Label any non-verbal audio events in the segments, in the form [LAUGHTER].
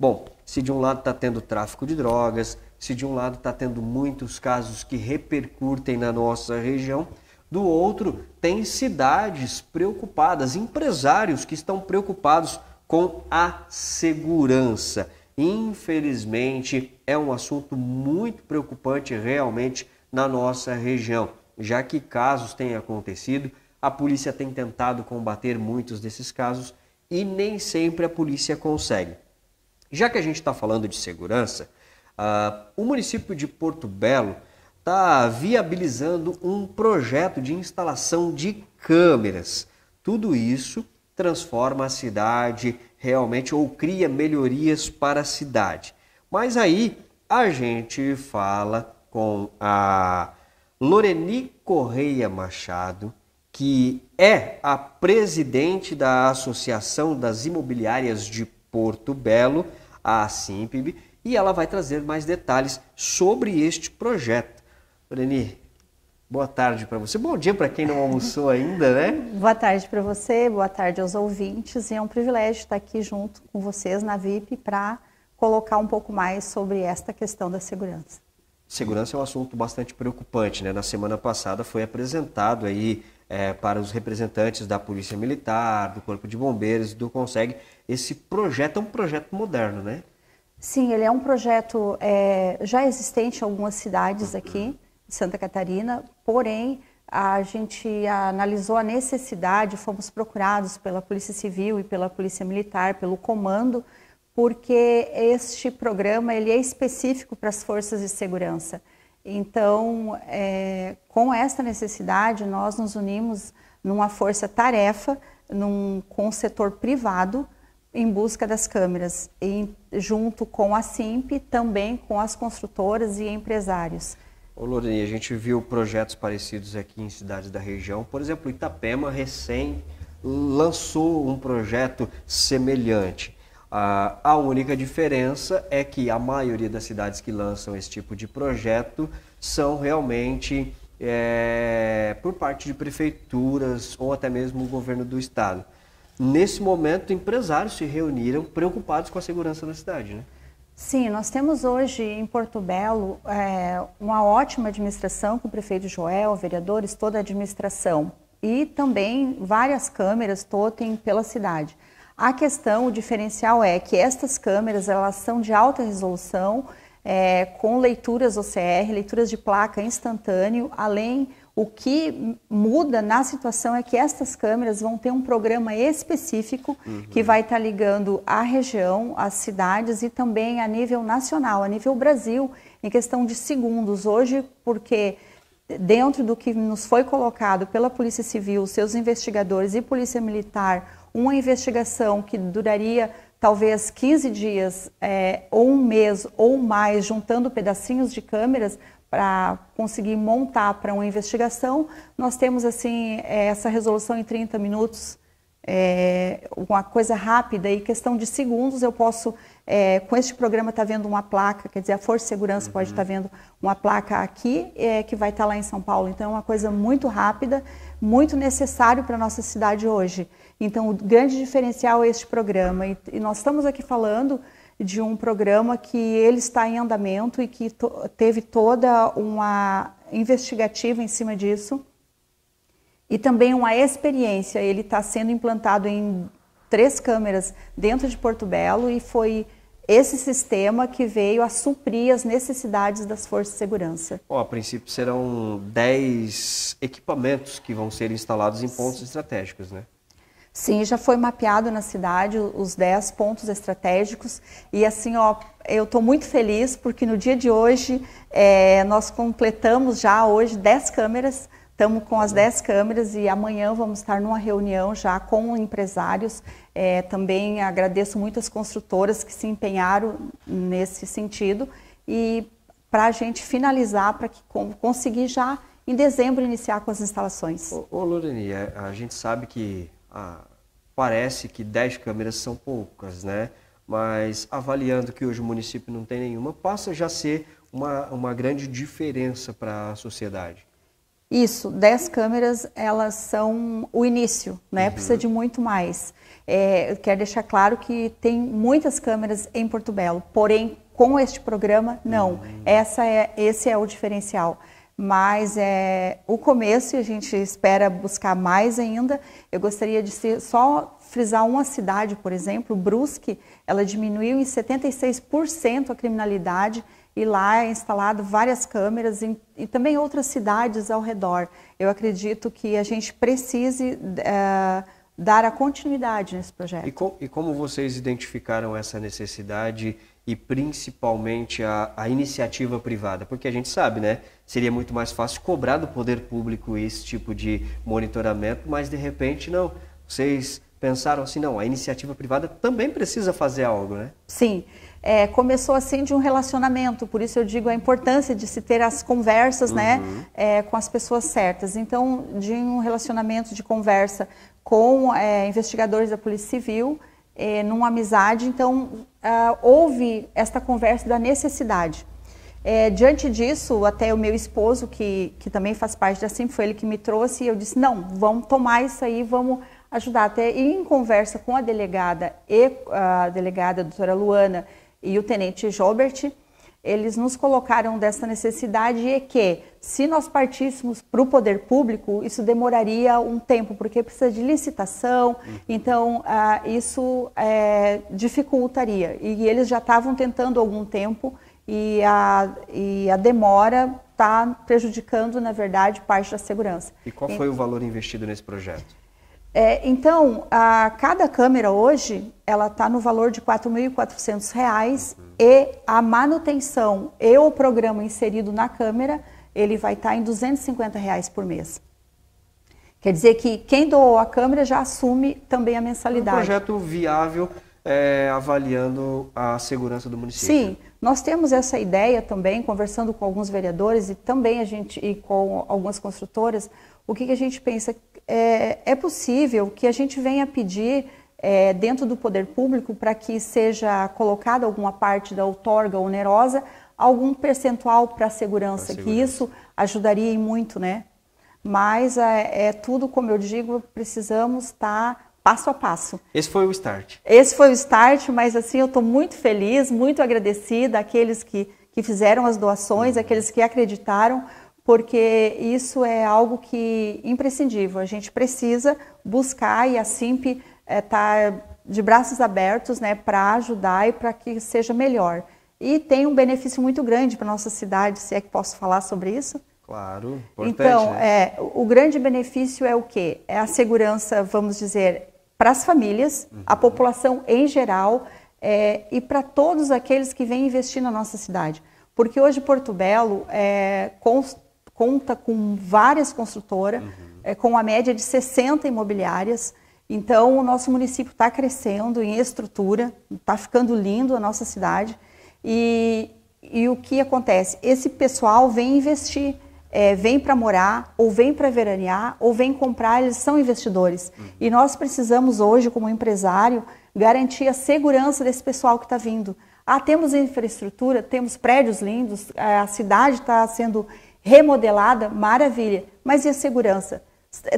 Bom, se de um lado está tendo tráfico de drogas, se de um lado está tendo muitos casos que repercutem na nossa região, do outro tem cidades preocupadas, empresários que estão preocupados com a segurança. Infelizmente, é um assunto muito preocupante realmente na nossa região, já que casos têm acontecido, a polícia tem tentado combater muitos desses casos e nem sempre a polícia consegue. Já que a gente está falando de segurança, uh, o município de Porto Belo está viabilizando um projeto de instalação de câmeras. Tudo isso transforma a cidade realmente ou cria melhorias para a cidade. Mas aí a gente fala com a Loreni Correia Machado, que é a presidente da Associação das Imobiliárias de Porto Belo, a Simpib, e ela vai trazer mais detalhes sobre este projeto. Loreni, boa tarde para você. Bom dia para quem não almoçou [LAUGHS] ainda, né? boa tarde para você, boa tarde aos ouvintes. E é um privilégio estar aqui junto com vocês na VIP para colocar um pouco mais sobre esta questão da segurança. Segurança é um assunto bastante preocupante, né? Na semana passada foi apresentado aí é, para os representantes da Polícia Militar, do Corpo de Bombeiros, do Conseg, esse projeto é um projeto moderno, né? Sim, ele é um projeto é, já existente em algumas cidades aqui de Santa Catarina, porém a gente analisou a necessidade, fomos procurados pela Polícia Civil e pela Polícia Militar, pelo comando, porque este programa ele é específico para as forças de segurança. Então, é, com esta necessidade, nós nos unimos numa força-tarefa com o setor privado em busca das câmeras, em, junto com a SIMP, também com as construtoras e empresários. Ô Lorene, a gente viu projetos parecidos aqui em cidades da região. Por exemplo, Itapema recém lançou um projeto semelhante. A única diferença é que a maioria das cidades que lançam esse tipo de projeto são realmente é, por parte de prefeituras ou até mesmo o governo do estado. Nesse momento, empresários se reuniram preocupados com a segurança da cidade, né? Sim, nós temos hoje em Porto Belo é, uma ótima administração com o prefeito Joel, vereadores, toda a administração e também várias câmeras totem pela cidade. A questão, o diferencial é que estas câmeras elas são de alta resolução, é, com leituras OCR, leituras de placa instantâneo, além o que muda na situação é que estas câmeras vão ter um programa específico uhum. que vai estar ligando a região, as cidades e também a nível nacional, a nível Brasil, em questão de segundos. Hoje, porque dentro do que nos foi colocado pela Polícia Civil, seus investigadores e Polícia Militar, uma investigação que duraria talvez 15 dias é, ou um mês ou mais, juntando pedacinhos de câmeras para conseguir montar para uma investigação, nós temos assim é, essa resolução em 30 minutos, é, uma coisa rápida e questão de segundos eu posso, é, com este programa está vendo uma placa, quer dizer, a Força de Segurança uhum. pode estar tá vendo uma placa aqui é, que vai estar tá lá em São Paulo. Então é uma coisa muito rápida, muito necessário para a nossa cidade hoje. Então, o grande diferencial é este programa. E, e nós estamos aqui falando de um programa que ele está em andamento e que to teve toda uma investigativa em cima disso e também uma experiência. Ele está sendo implantado em três câmeras dentro de Porto Belo e foi esse sistema que veio a suprir as necessidades das forças de segurança. Oh, a princípio serão 10 equipamentos que vão ser instalados em pontos estratégicos, né? Sim, já foi mapeado na cidade os 10 pontos estratégicos e assim, ó, eu estou muito feliz porque no dia de hoje é, nós completamos já hoje 10 câmeras, estamos com as 10 câmeras e amanhã vamos estar numa reunião já com empresários. É, também agradeço muito as construtoras que se empenharam nesse sentido e para a gente finalizar, para que conseguir já em dezembro iniciar com as instalações. Ô, ô Loreni, a gente sabe que parece que 10 câmeras são poucas, né? Mas avaliando que hoje o município não tem nenhuma, passa já a ser uma, uma grande diferença para a sociedade. Isso, 10 câmeras, elas são o início, né? Uhum. Precisa de muito mais. É, quero deixar claro que tem muitas câmeras em Porto Belo, porém, com este programa, não. Uhum. Essa é, esse é o diferencial. Mas é o começo e a gente espera buscar mais ainda. Eu gostaria de ser, só frisar uma cidade, por exemplo, Brusque, ela diminuiu em 76% a criminalidade e lá é instalado várias câmeras em, e também outras cidades ao redor. Eu acredito que a gente precise uh, dar a continuidade nesse projeto. E, com, e, como vocês identificaram essa necessidade e principalmente a, a, iniciativa privada? Porque a gente sabe, né? Seria muito mais fácil cobrar do poder público esse tipo de monitoramento, mas de repente não. Vocês pensaram assim, não, a iniciativa privada também precisa fazer algo, né? Sim. É, começou assim de um relacionamento, por isso eu digo a importância de se ter as conversas né, uhum. né, é, com as pessoas certas. Então, de um relacionamento de conversa com é, investigadores da Polícia Civil, é, numa amizade, então uh, houve esta conversa da necessidade. É, diante disso, até o meu esposo, que, que também faz parte da SIM, foi ele que me trouxe, e eu disse, não, vamos tomar isso aí, vamos ajudar. Até em conversa com a delegada e a delegada a doutora Luana e o tenente Jobert, eles nos colocaram dessa necessidade e que, se nós partíssemos para o poder público, isso demoraria um tempo, porque precisa de licitação, uhum. então ah, isso é, dificultaria. E eles já estavam tentando algum tempo e a, e a demora está prejudicando, na verdade, parte da segurança. E qual foi e, o valor investido nesse projeto? É, então, a cada câmera hoje, ela está no valor de R$ 4.400 uhum. e a manutenção e o programa inserido na câmera, ele vai estar tá em 250 reais por mês. Quer dizer que quem doou a câmera já assume também a mensalidade. Um projeto viável é, avaliando a segurança do município. Sim, nós temos essa ideia também, conversando com alguns vereadores e também a gente e com algumas construtoras, o que, que a gente pensa? É, é possível que a gente venha pedir é, dentro do poder público para que seja colocada alguma parte da outorga onerosa, algum percentual para a segurança, que isso ajudaria muito, né? Mas é, é, tudo, como eu digo, precisamos estar tá passo a passo. Esse foi o start. Esse foi o start, mas assim, eu estou muito feliz, muito agradecida àqueles que, que fizeram as doações, uhum. àqueles que acreditaram, porque isso é algo que imprescindível. A gente precisa buscar e a Simp está é, tá de braços abertos né, para ajudar e para que seja melhor. E tem um benefício muito grande para nossa cidade, se é que posso falar sobre isso. Claro, importante. Então, né? é, o grande benefício é o quê? É a segurança, vamos dizer, para as famílias, uhum. a população em geral é, e para todos aqueles que vêm investir na nossa cidade. Porque hoje Porto Belo é, conta com várias construtoras, uhum. é, com a média de 60 imobiliárias. Então, o nosso município está crescendo em estrutura, está ficando lindo a nossa cidade. E, e o que acontece? Esse pessoal vem investir, é, vem para morar, ou vem para veranear, ou vem comprar, eles são investidores. Uhum. E nós precisamos hoje, como empresário, garantir a segurança desse pessoal que está vindo. Ah, temos infraestrutura, temos prédios lindos, a cidade está sendo remodelada, maravilha. Mas e a segurança?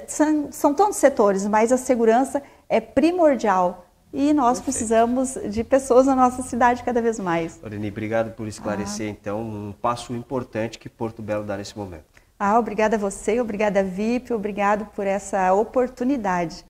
São, são tantos setores, mas a segurança é primordial. E nós Perfeito. precisamos de pessoas na nossa cidade cada vez mais. Loreni, obrigado por esclarecer, ah. então, um passo importante que Porto Belo dá nesse momento. Ah, obrigada a você, obrigada a VIP, obrigado por essa oportunidade.